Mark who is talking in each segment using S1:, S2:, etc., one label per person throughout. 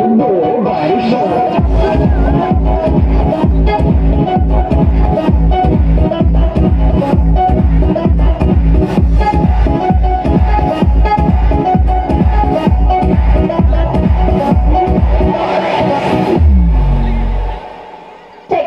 S1: Take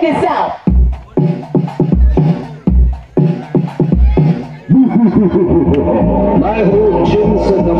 S1: this out.
S2: My whole chin said the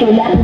S1: Yeah.